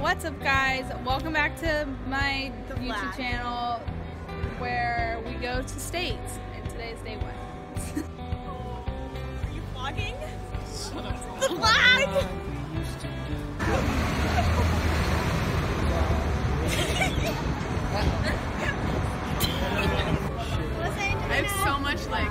What's up, guys? Welcome back to my The YouTube vlog. channel where we go to states. And today is day one. Are you vlogging? The vlog! I have so much like.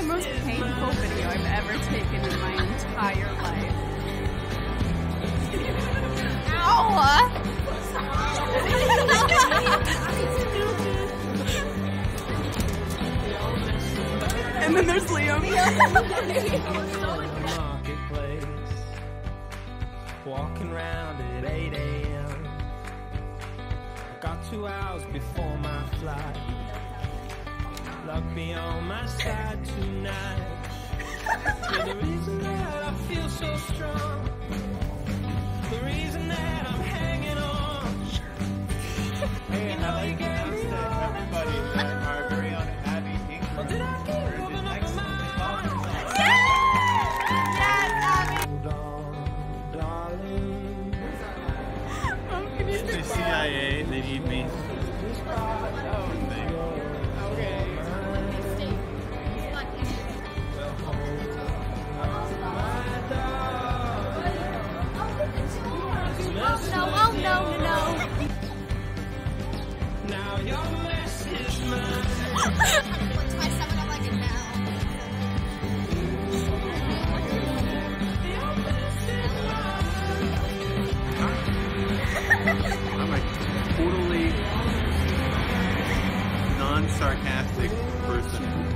the most painful video I've ever taken in my entire life. Ow! and then there's Liam. walking around at 8 a.m. I got two hours before my flight. Luck be on my side tonight. You're the reason that I feel so non-sarcastic person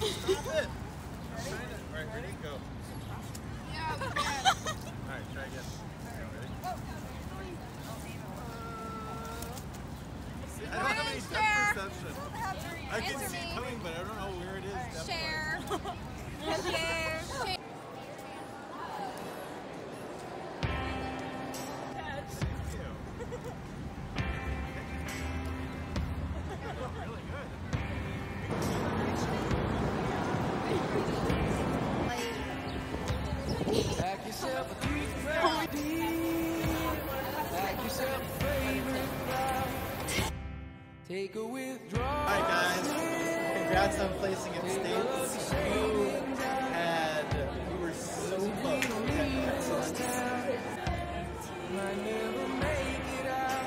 Alright, ready? Go. Alright, try again. I don't have any depth perception. I can see it coming, but I don't know where it is. Share. Take a withdrawal. Alright guys, congrats on placing in states. You had, you were so close. You had. I never make it out.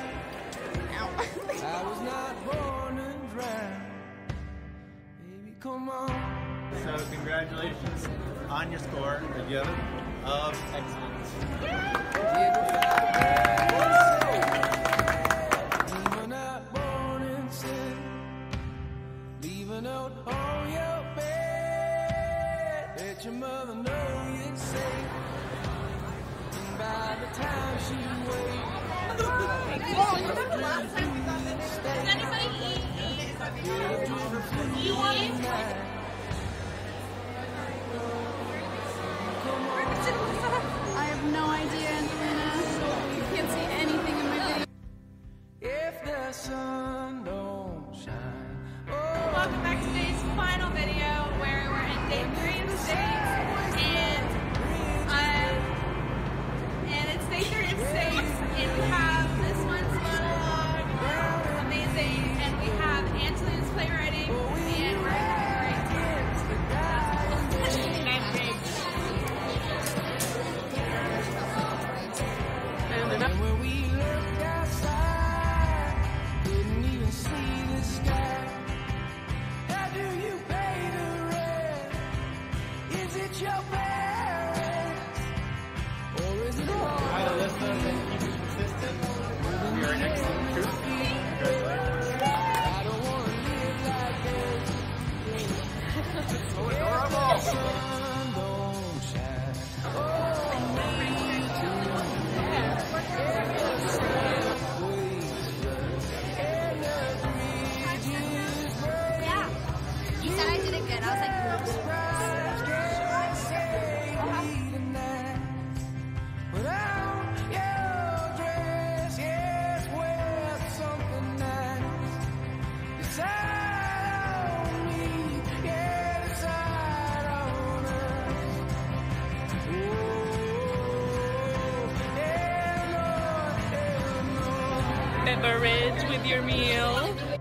I was not born and drowned. Baby, come on. So congratulations on your score again of excellence. Leaving Let your mother know you're safe. And by the time she wakes, Does anybody eat? You eat? I have no idea, Angelina. You can't see anything in my video. if the sun don't shine, oh, Welcome back to today's final video three With your meal.